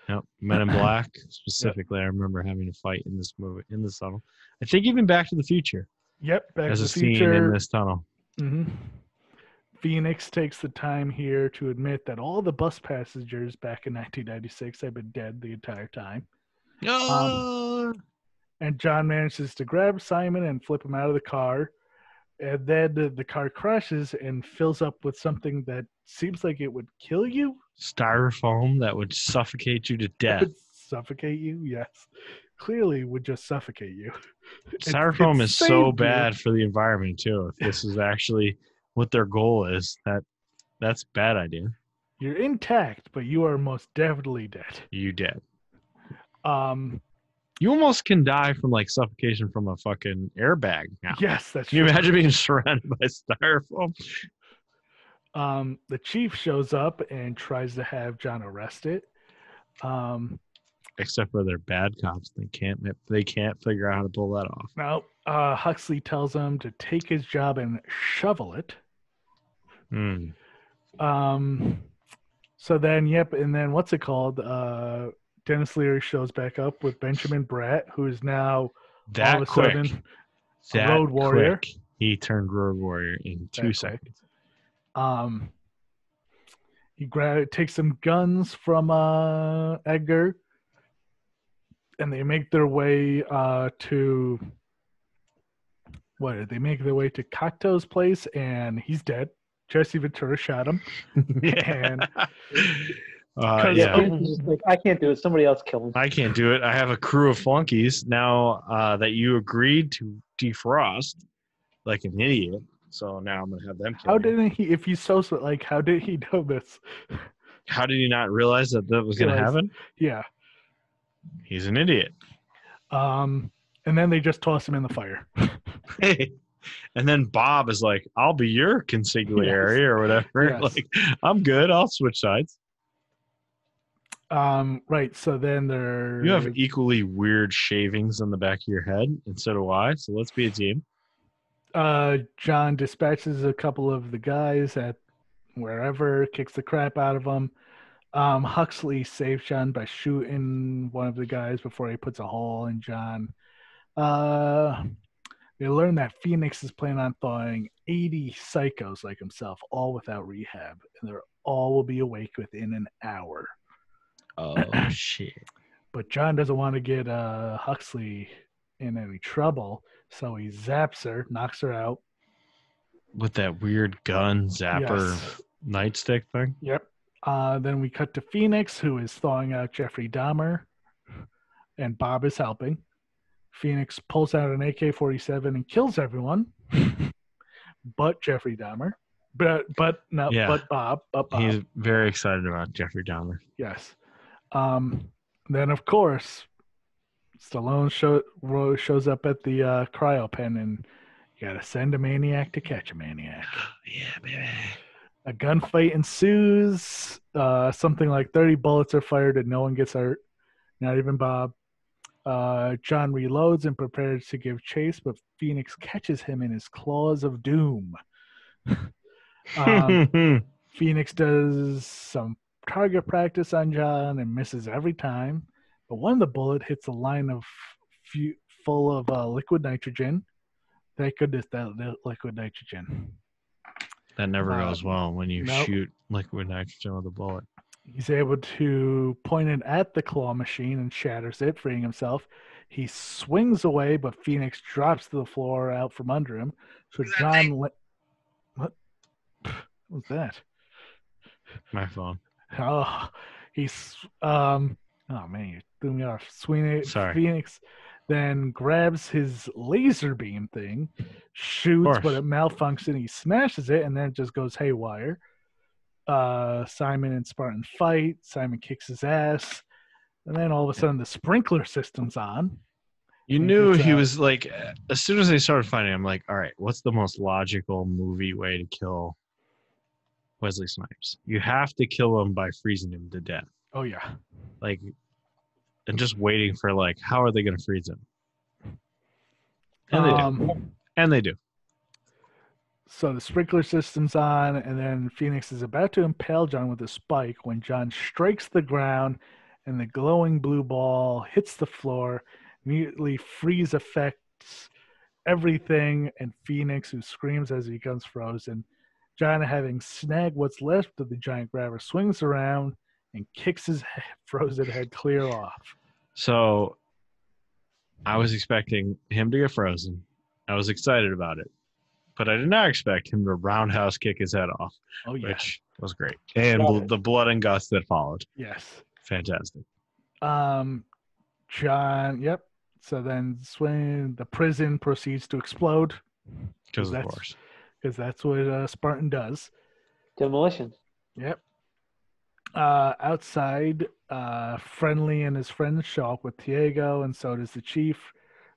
Yep. Men in Black specifically. I remember having to fight in this movie in this tunnel. I think even Back to the Future Yep, Back has to a the scene Future. in this tunnel. hmm Phoenix takes the time here to admit that all the bus passengers back in 1996 had been dead the entire time. Ah! And John manages to grab Simon and flip him out of the car. And then the, car crashes and fills up with something that seems like it would kill you, Styrofoam that would suffocate you to death. suffocate you. Yes, clearly would just suffocate you. Styrofoam is so you. bad for the environment too. If this is actually what their goal is, that that's a bad idea. You're intact, but you are most definitely dead. You dead. Um, You almost can die from like suffocation from a fucking airbag now. yes, that's Can you true. imagine being surrounded by styrofoam? um, the chief shows up and tries to have John arrested. Um, except for they're bad cops. They can't. They can't figure out how to pull that off. Now, uh, Huxley tells him to take his job and shovel it. Hmm. Um, so then, yep, and then what's it called? Uh, Denis Leary shows back up with Benjamin Bratt, who is now all of a quick. sudden that Road Warrior. quick, he turned Road Warrior in two seconds. Um, he gra- takes some guns from uh, Edgar, and they make their way uh, to what? They make their way to Cocteau's place, and he's dead. Jesse Ventura shot him. And- uh, 'Cause yeah. of- He's just like, I can't do it. Somebody else kill him. I can't do it. I have a crew of flunkies now uh, that you agreed to defrost like an idiot. So now I'm gonna have them. Kill How you. didn't he? If he's so so- like, how did he know this? How did he not realize that that was gonna Realize- happen? Yeah. He's an idiot. Um, and then they just toss him in the fire. Hey. And then Bob is like, "I'll be your consigliere or whatever." Yes. Like, I'm good. I'll switch sides. Um, right. So then they're You have equally weird shavings on the back of your head, and so do I. So let's be a team. uh, John dispatches a couple of the guys at wherever, kicks the crap out of them. Um, Huxley saves John by shooting one of the guys before he puts a hole in John. Uh, they learn that Phoenix is planning on thawing 80 psychos like himself, all without rehab, and they're all will be awake within an hour. Oh shit! But John doesn't want to get uh, Huxley in any trouble, so he zaps her, knocks her out. With that weird gun zapper Yes. nightstick thing. Yep. Uh, then we cut to Phoenix, who is thawing out Jeffrey Dahmer, and Bob is helping. Phoenix pulls out an AK 47 and kills everyone, but Jeffrey Dahmer. But, but, no, Yeah. but Bob, but Bob. He's very excited about Jeffrey Dahmer. Yes. Um, then, of course, Stallone show, shows up at the uh, cryo pen, and you got to send a maniac to catch a maniac. Yeah, baby. A gunfight ensues. Uh, something like 30 bullets are fired, and no one gets hurt, not even Bob. Uh, John reloads and prepares to give chase, but Phoenix catches him in his claws of doom. um, Phoenix does some target practice on John and misses every time, but one of the bullet hits a line of fu- full of uh, liquid nitrogen. Thank goodness that li- liquid nitrogen. that never Uh, goes well when you nope. shoot liquid nitrogen with a bullet. He's able to point it at the claw machine and shatters it, freeing himself. He swings away, but Phoenix drops to the floor out from under him. So John, le- what? What was that? My phone. Oh, he's um. Oh man, you threw me off. Swing Sorry. Phoenix then grabs his laser beam thing, shoots, but it malfunctions. He smashes it, and then it just goes haywire. Uh, Simon and Spartan fight. Simon kicks his ass, and then all of a sudden the sprinkler system's on. You knew he out. was like, as soon as they started fighting, I'm like, all right, what's the most logical movie way to kill Wesley Snipes? You have to kill him by freezing him to death. Oh yeah, Like, and just waiting for, like, how are they going to freeze him? And they do. um, And they do. So the sprinkler system's on, and then Phoenix is about to impale John with a spike when John strikes the ground and the glowing blue ball hits the floor. Immediately, freeze affects everything, and Phoenix, who screams as he becomes frozen. John, having snagged what's left of the giant grabber, swings around and kicks his he- frozen head clear off. So I was expecting him to get frozen. I was excited about it. But I did not expect him to roundhouse kick his head off, Oh, yeah. which was great. And bl- the blood and guts that followed. Yes. Fantastic. Um, John, yep. So then swing, the prison proceeds to explode. Because, of course. Because that's what uh, Spartan does. Demolition. Yep. Uh, outside, uh, Friendly and his friends show up with Diego, and so does the chief.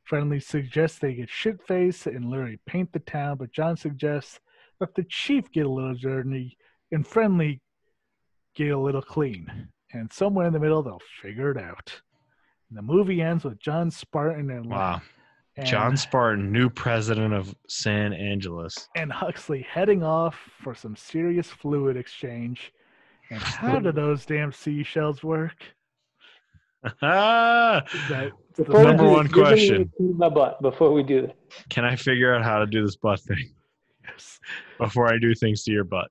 Friendly suggests they get shit faced and literally paint the town, but John suggests that the chief get a little dirty and Friendly get a little clean. And somewhere in the middle, they'll figure it out. And the movie ends with John Spartan and Wow. And, John Spartan, new president of San Angeles. and Huxley heading off for some serious fluid exchange. And how do those damn seashells work? Ah, That Before we number do one you're question. need to clean My butt before we do this. can I figure out how to do this butt thing yes. before I do things to your butt?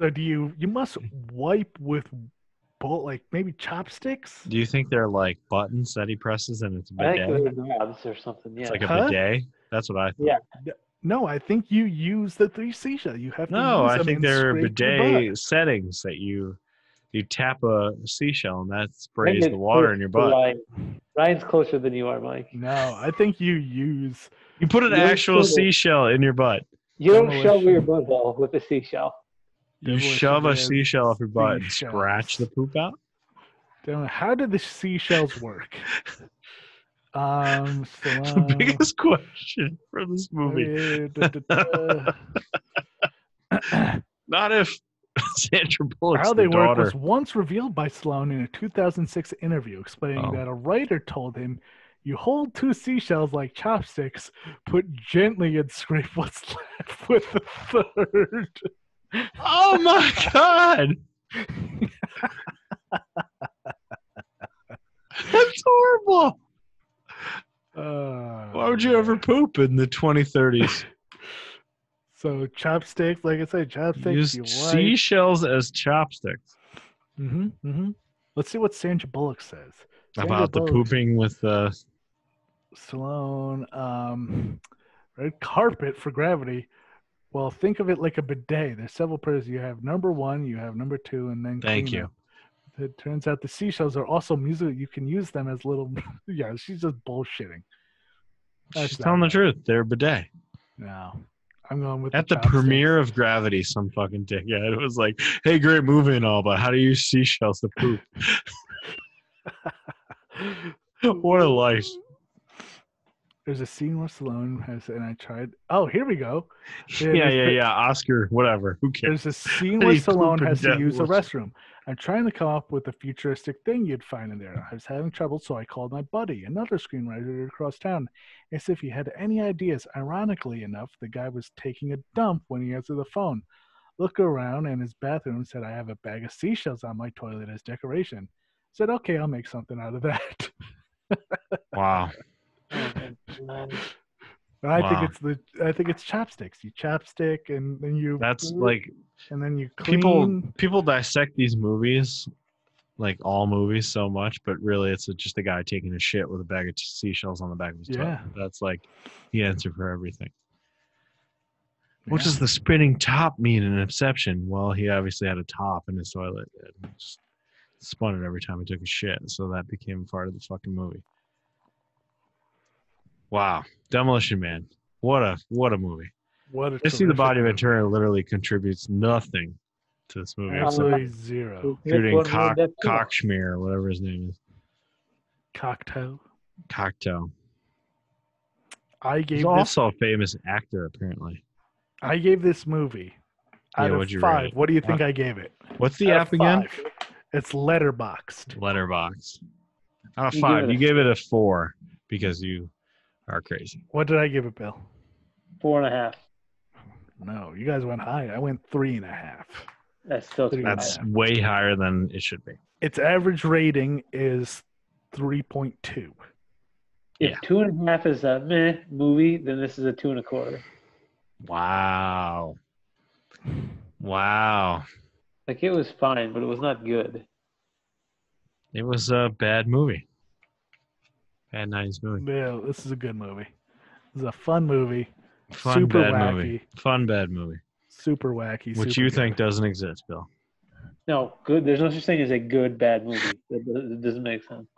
So do you? You must wipe with, both like maybe chopsticks. Do you think they're like buttons that he presses and it's a I think bidet? they're knobs or something. Yeah. It's like a Huh? bidet. That's what I thought. Yeah. No, I think you use the three seashell. You have to. No, use I them think and they're bidet settings that you you tap a seashell and that sprays the water in your butt. Ryan. Ryan's closer than you are, Mike. No, I think you use. You put an You actual seashell in your butt. You don't Demolition. shovel your butt hole with a seashell. You shove a seashell up your butt and seashells. scratch the poop out. How did the seashells work? Um, It's Stallone, the biggest question for this movie. uh, da, da, da. Not if Sandra Bullock's How the they work was once revealed by Stallone in a 2006 interview, explaining Oh. that a writer told him, "You hold two seashells like chopsticks, put gently and scrape what's left with the third. Oh my god! That's horrible. Uh, Why would you ever poop in the 2030s? So chopsticks, like I said, chopsticks. Use seashells as chopsticks. Mm-hmm, mm-hmm. Let's see what Sandra Bullock says. Sandra About the pooping with the Stallone, um, red carpet for gravity. Well, think of it like a bidet. There's several prayers. You have number one, you have number two, and then Thank you. cleanup. It turns out the seashells are also music. You can use them as little. yeah, she's just bullshitting. That's She's telling the truth. They're bidet. No, I'm going with At the chopsticks. premiere of Gravity, some fucking dickhead was like, "Hey, great movie and all, but how do you use seashells to poop?" what a life! There's a scene where Stallone has, and I tried. Oh, here we go. Yeah, yeah, the- yeah. Oscar, whatever. Who cares? There's a scene where He Stallone has to use the restroom. I'm trying to come up with a futuristic thing you'd find in there. I was having trouble, so I called my buddy, another screenwriter across town, asked if he had any ideas. Ironically enough, the guy was taking a dump when he answered the phone. Looked around in his bathroom said, I have a bag of seashells on my toilet as decoration. Said, okay, I'll make something out of that. Wow. But I Wow. think it's the I think it's chopsticks. You chopstick and then you That's like and then you clean. people people dissect these movies like all movies so much but really it's just a guy taking a shit with a bag of seashells on the back of his Yeah. that's like the answer for everything what Yeah. does the spinning top mean in inception well he obviously had a top in his toilet and just spun it every time he took a shit so that became part of the fucking movie wow demolition man what a what a movie what a I see the body movie. ventura literally contributes nothing to this movie Absolutely zero. Shooting Nick cock, Wayne. Cockschmier, or whatever his name is. Cocktail. Cocktail. I gave He's this also a famous actor, apparently. I gave this movie out what'd of you five. What do you think I gave it? What's the Out app again? five. It's Letterboxd. Letterbox. Out of You five, you a- gave it a four because you are crazy. What did I give it, Bill? Four and a half. No, you guys went high. I went three and a half. That's still too That's high. way higher than it should be. Its average rating is three point two. If yeah. two and a half is a meh movie, then this is a two and a quarter. Wow. Wow. Like it was fine, but it was not good. It was a bad movie. Bad 90s movie. Bill, this is a good movie. This is a fun movie. Fun super bad wacky. movie. Fun bad movie. Super wacky. Which super you good. think doesn't exist, Bill. No, good. There's no such thing as a good bad movie. It doesn't- doesn't make sense.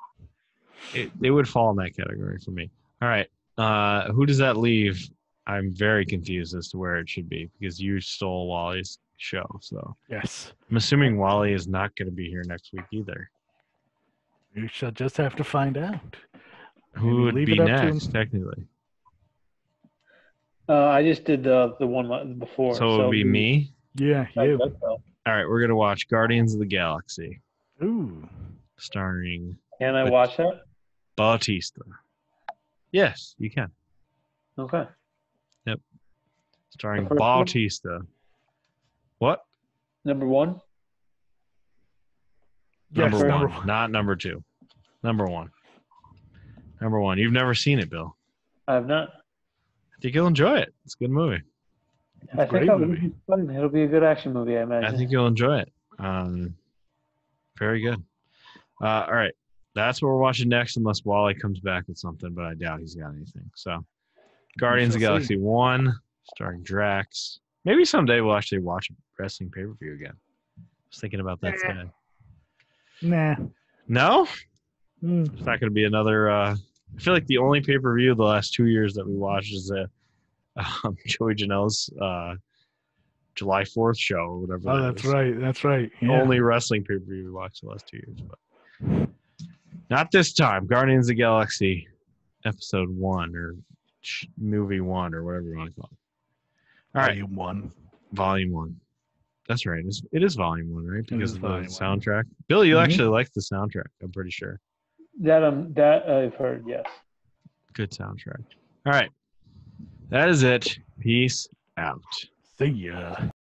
it, it would fall in that category for me. All right. Uh, who does that leave? I'm very confused as to where it should be because you stole Wally's show. So Yes. I'm assuming Wally is not going to be here next week either. You shall just have to find out. Who would leave be it up to next, him. technically? Uh, I just did the the one before. So it would be me. Yeah, you. so. All right. We're going to watch Guardians of the Galaxy Ooh. starring Can I But- watch that? Bautista. Yes, you can. Okay. Yep. Starring The first one? Bautista. What? Number one. Yes, number number one, one. not number two. Number one. Number one. You've never seen it, Bill. I have not. I think you'll enjoy it. It's a good movie. I think I'll movie. be fun. It'll be a good action movie. I imagine. I think you'll enjoy it. Um, very good. Uh, all right. That's what we're watching next, unless Wally comes back with something, but I doubt he's got anything. So, Guardians of the shall Galaxy 1, starring Drax. Maybe someday we'll actually watch a wrestling pay per view again. I was thinking about that Nah. today. Nah. No? Mm. It's not going to be another. Uh, I feel like the only pay per view the last two years that we watched is a um, Joey Janela's uh, July 4th show or whatever. Oh, that that's right. That's right. The Yeah. Only wrestling pay per view we watched the last two years, but not this time. Guardians of the Galaxy, episode one or movie one or whatever you want to call it. All right, Volume one. volume one. That's right. It's, it is volume one, right? Because of the volume one. soundtrack. Bill, you Mhm. actually like the soundtrack. I'm pretty sure. That um that I've heard. Yes. Good soundtrack. All right, that is it. Peace out. See ya.